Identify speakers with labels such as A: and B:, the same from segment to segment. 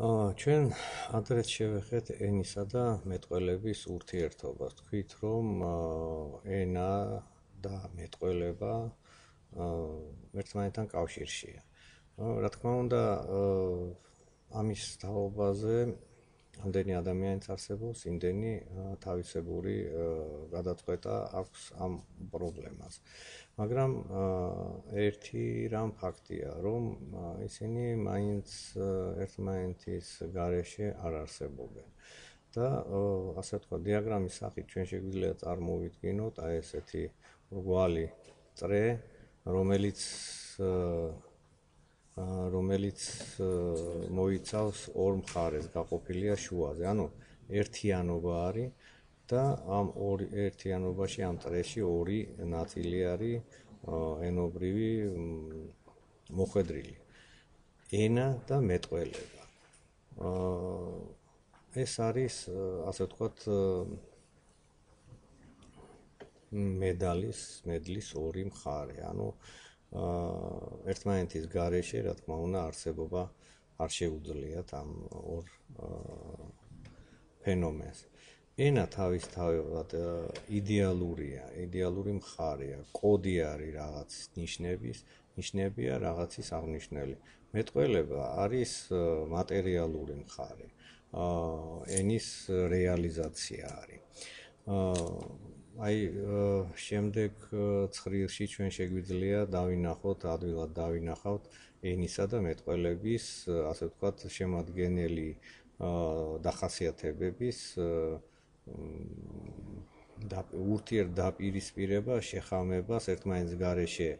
A: ჩვენ ადრე შევეხეთ ენისა და მეტყველების ურთიერთობას. თქვით რომ ენა და მეტყველება ერთმანეთთან კავშირშია. რა თქმა უნდა ამის თაობაზე ამდენი ადამიანიც არსებობს, იმდენი თავისებური გადაწყვეტა აქვს ამ პრობლემას. მაგრამ ერთი რამ ფაქტია, რომ ისინი მაინც ერთმანეთის გარეშე არ არსებობენ. და ასე თქვა, დიაგრამის სახით ჩვენ შეგვიძლია წარმოვიდგინოთ აი ესეთი რგვალი წრე, რომელიც რომელიც მოიცავს ორ მხარეს, გაყოფილია შუაზე. ანუ ერთიანობა არის და ამ ორ ერთიანობაში ამ წრეში ორი ნაწილი არის ენობრივი მოხვედრილი. ენა და მეტყველება. აა ეს არის ასე ვთქვათ მედალის, მედლის ორი მხარე. ანუ აა ერთმანეთის გარეშე, რა თქმა უნდა, არსებობა არ შეუძლიათ ამ ორ ფენომენს. ენა თავისთავად იდეალურია, იდეალური მხარეა, კოდი არის რაღაც ნიშნების, ნიშნებია რაღაცის აღნიშნელი. მეტყველება არის მატერიალური მხარე. აა ენის რეალიზაცია არის. აა აი შემდეგ ცხრილში ჩვენ შეგვიძლია დავინახოთ, ადვილად დავინახავთ ენისა და მეტყველების, ასე ვთქვათ, შემადგენელი დახასიათებების და ურთიერთ დაპირისპირება, შეხამებას ერთმანეთს გარეშე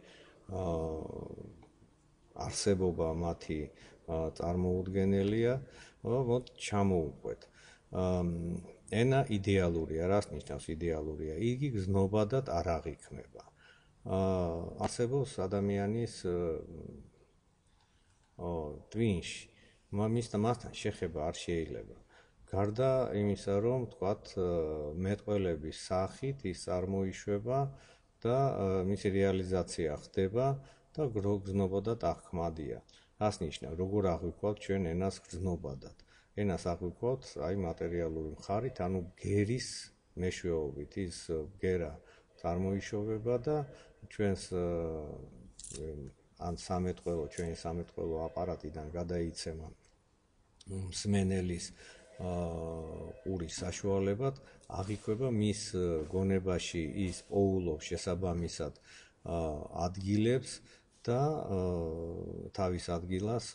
A: არსებობა მათი წარმოუდგენელია, მოდ ჩამოუყვეთ. ენა იდეალურია, რას ნიშნავს იდეალურია? იგი გზნობადად არ აღიქმება. აა არსებობს ადამიანის ო twinში, მამის და მასთან შეხება არ შეიძლება. გარდა იმისა, რომ თქვათ მეტყველების სახით ის წარმოიშვება და მისი რეალიზაცია ხდება და გზნობადად აღქმადია. რას ნიშნავს? როგორ აღვიქვათ ჩვენ ენას გზნობადად? ენას აღვიქვათ აი მატერიალური მხარით, ანუ გერის მეშვეობით ის გერა წარმოიშოვება და ჩვენს ან სამეთყელო ჩვენი სამეთყელო აპარატიდან გადაიცემა მსმენელის ურის საშუალებად აღიქვება მის გონებაში ის პოულობს შესაბამისად ადგილებს და თავის ადგილას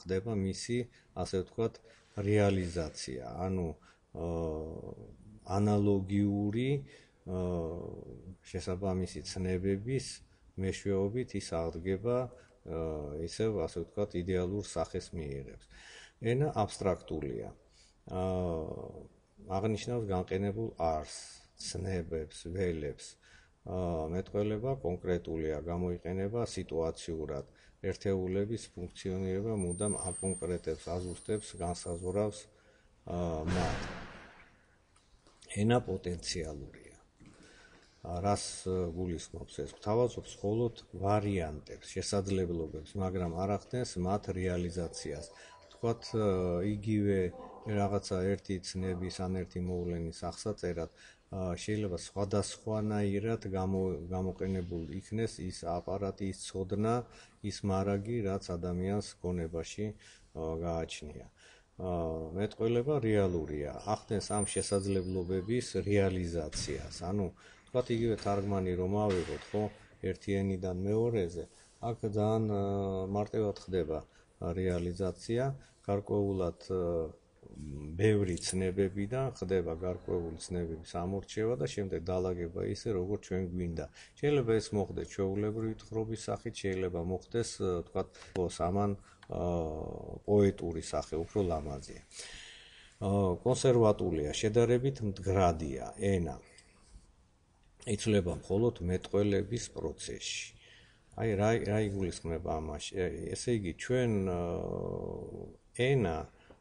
A: ხდება მისი ასე ვთქვათ რეალიზაცია. ანუ ანალოგიური შესაბამისი ცნებების მეშვეობით ის აღდგება ისევ ასე ვთქვათ იდეალურ სახეს მიიღებს. ენა აბსტრაქტულია. აღნიშნავს განყენებულ არს ცნებებს ველებს მეტყველება კონკრეტულია, გამოიყენება სიტუაციურად. ერთეულების ფუნქციონირება მუდამ აკონკრეტებს, აზუსტებს, განსაზღვრავს მათ. ენა პოტენციალურია. რას გულისხმობს ეს? თავაზობს მხოლოდ ვარიანტებს, შესაძლებლობებს, მაგრამ არ ახდენს მათ რეალიზაციას. თქვათ, იგივე რაღაცა ერთი ცნების ან ერთი მოვლენის ახსაწერად შეიძლება სხვადასხვანაირად გამოყენებულ იქნეს ის აპარატი, ის ცოდნა, ის მარაგი, რაც ადამიანს გონებაში გააჩნია. მეტყველება რეალურია, ახდენს ამ შესაძლებლობების რეალიზაციას. ანუ თქვათ იგივე თარგმანი რომ ავიღოთ, ხო, ერთი ენიდან მეორეზე, აქ ძალიან მარტივად ხდება რეალიზაცია, გარკვეულად ბევრი ცნებებიდან ხდება გარკვეული ცნებების ამორჩევა და შემდეგ დაალაგება ისე როგორც ჩვენ გვინდა. შეიძლება ეს მოხდეს ჩვეულებრივი თხრობის სახით, შეიძლება მოხდეს თქვა სამან პოეტური სახე, უფრო ლამაზია. კონსერვატულია, შედარებით მდგრადია ენა. იცლება მხოლოდ მეტყველების პროცესში. აი რა რა იგულისხმება ამაში? ესე იგი ჩვენ ენა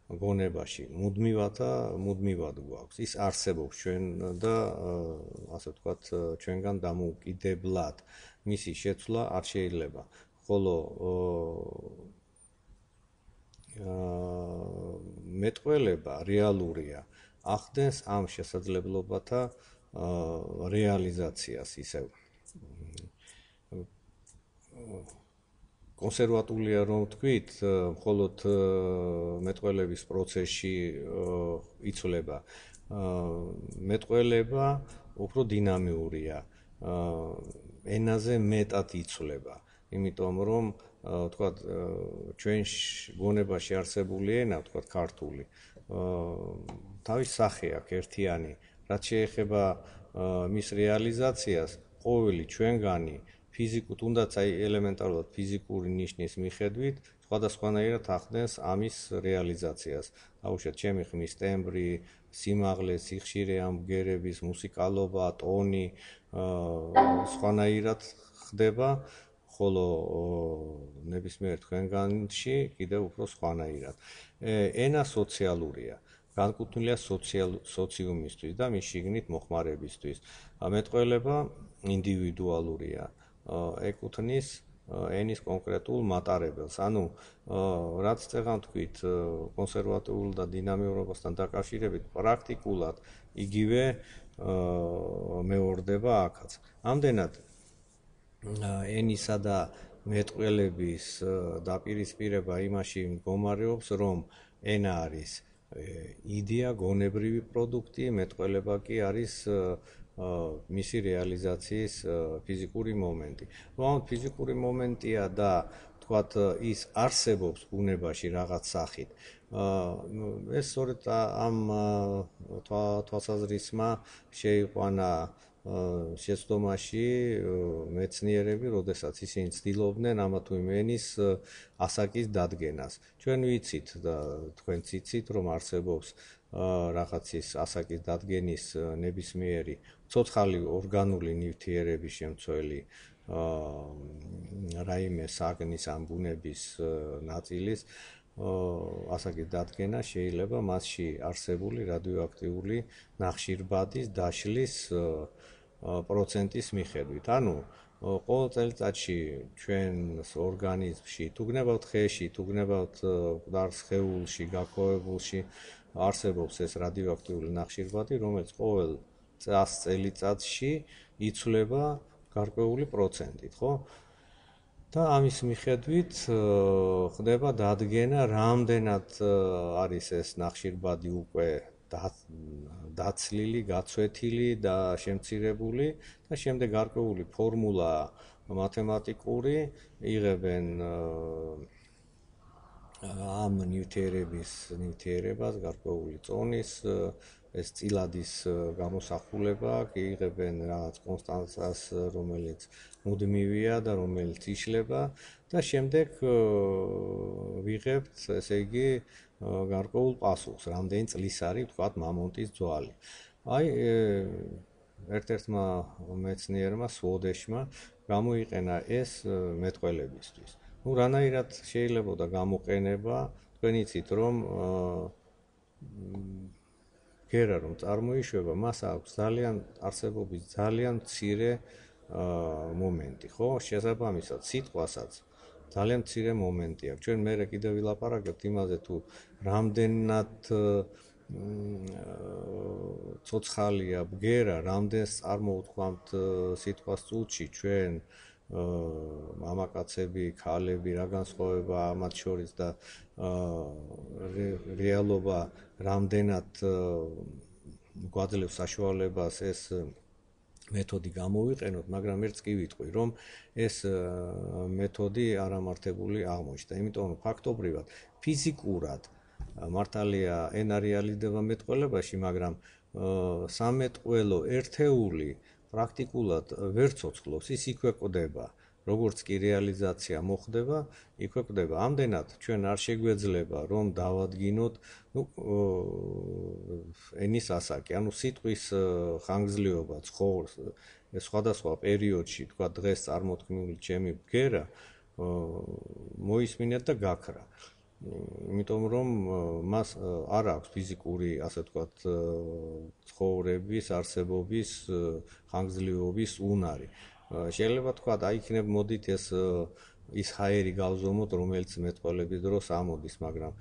A: გონებაში. მუდმივათა მუდმივად გვაქვს. ის არსებობს ჩვენ და ასე ვთქვათ ჩვენგან დამოუკიდებლად მისი შეცვლა არ შეიძლება. ხოლო აა მეტყველება რეალურია. ახდენს ამ შესაძლებლობათა რეალიზაციას ისევ კონსერვატულია რომ თქვით, მხოლოდ მეტყველების პროცესში იცვლება. მეტყველება უფრო დინამიურია. ენაზე მეტად იცვლება, იმიტომ რომ თქვა ჩვენ გონებაში არსებული ენა, თქვა ქართული, თავის სახე აქვს ერთიანი, რაც შეეხება მის რეალიზაციას, ყოველი ჩვენგანი ფიზიკუ თუნდაც აი ელემენტარულად ფიზიკური ნიშნის მიხედვით სხვადასხვანაირად ახდენს ამის რეალიზაციას. აუშვეთ ჩემი ხმის ტემბრი, სიმაღლე, სიხშირე ამ ბგერების, მუსიკალობა, ტონი სხვანაირად ხდება, ხოლო ნებისმიერ თქვენგანში კიდევ უფრო სხვანაირად. ენა სოციალურია. განკუთვნილია სოციალ სოციუმისთვის და მის შიგნით მოხმარებისთვის. ამეთყველება ინდივიდუალურია. ეკუთვნის ენის კონკრეტულ მატარებელს. ანუ რაც წეგან თქვით კონსერვატიულ და დინამიურობასთან დაკავშირებით პრაქტიკულად იგივე მეორდება აქაც. ამდენად ენისა და მეტყველების დაპირისპირება იმაში მდგომარეობს, რომ ენა არის იდეა, გონებრივი პროდუქტი, მეტყველება კი არის მისი რეალიზაციის ფიზიკური მომენტი. რომ ფიზიკური მომენტია და თქვათ ის არსებობს ბუნებაში რაღაც სახით. ეს სწორედ ამ თვალსაზრისმა შეიყვანა შეცდომაში მეცნიერები, როდესაც ისინი ცდილობდნენ ამა თუ იმენის ასაკის დადგენას. ჩვენ ვიცით და თქვენ ციცით, რომ არსებობს რაღაცის ასაკის დადგენის ნებისმიერი ცოცხალი ორგანული ნივთიერების შემცველი აა რაიმე საგნის ამ ბუნების ნაწილის ასაკის დადგენა შეიძლება მასში არსებული რადიოაქტიული ნახშირბადის დაშლის პროცენტის მიხედვით. ანუ ყოველ წელიწადში ჩვენს ორგანიზმში, თუ გნებავთ ხეში, თუ გნებავთ მკვდარ სხეულში, გაქოვებულში არსებობს ეს რადიოაქტიული ნახშირბადი, რომელიც ყოველ წელიწადში იცვლება გარკვეული პროცენტით, ხო? და ამის მიხედვით ხდება დადგენა, რამდენად არის ეს ნახშირბადი უკვე დაცლილი, გაცვეთილი და შემცირებული და შემდეგ გარკვეული ფორმულა მათემატიკური იღებენ ამ ნივთიერების ნივთიერებას გარკვეული წონის ეს წილადის გამოსახულება კი იღებენ რაღაც კონსტანტას რომელიც მუდმივია და რომელიც იშლება და შემდეგ ვიღებთ ესე იგი გარკვეულ პასუხს რამდენი წლის არის თქვა მამონტის ძვალი. აი ერთ-ერთმა მეცნიერმა სვოდეშმა გამოიყენა ეს მეტყველებისთვის. ну რანაირად შეიძლებოდა გამოყენება თქვენ იცით რომ გერა რომ წარმოიშვება, მას აქვს ძალიან არსებობის ძალიან მცირე მომენტი, ხო? შესაბამისად, სიტყვასაც ძალიან მცირე მომენტი აქვს. ჩვენ მე კიდევ ვილაპარაკებთ იმაზე თუ რამდენად ცოცხალია ბგერა, რამდენს წარმოვთქვამთ სიტყვას წუთში ჩვენ მამაკაცები, ქალები, რა განსხვავება ამათ შორის და რეალობა რამდენად გვაძლევს საშუალებას ეს მეთოდი გამოვიყენოთ, მაგრამ ერთს კი ვიტყვი, რომ ეს მეთოდი არამართებული აღმოჩნდა, იმიტომ რომ ფაქტობრივად ფიზიკურად მართალია ენა რეალიზდება მეტყველებაში, მაგრამ სამეტყველო ერთეული პრაქტიკულად ვერ ცოცხლობს, ის იქვე ყდება. როგორც კი რეალიზაცია მოხდება, იქვე ყდება. ამდენად ჩვენ არ შეგვეძლება რომ დავადგინოთ, ну, ენის ასაკი, ანუ სიტყვის ხანგრძლივობა, ცხოვრს სხვადასხვა პერიოდში, თქვა დღეს წარმოთქმული ჩემი ბგერა, მოისმინეთ და გაქრა. იმიტომ რომ მას არ აქვს ფიზიკური, ასე ვთქვათ, ცხოვრების, არსებობის ხანგრძლივობის უნარი. შეიძლება თქვა, აი იქნებ მოდით ეს ის ჰაერი გავზომოთ, რომელიც მეტყოლების დროს ამოდის, მაგრამ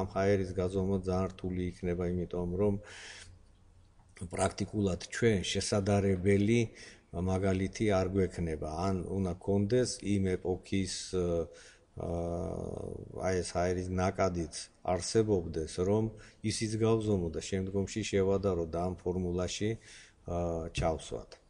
A: ამ ჰაერის გაზომა ძალიან რთული იქნება, იმიტომ რომ პრაქტიკულად ჩვენ შესაძლებელი მაგალითი არ გვექნება, ან უნდა კონდეს იმ ეპოქის აი ეს ჰაერის ნაკადიც არსებობდეს, რომ ისიც გავზომო და შემდგომში შევადარო და ამ ფორმულაში ჩავსვათ.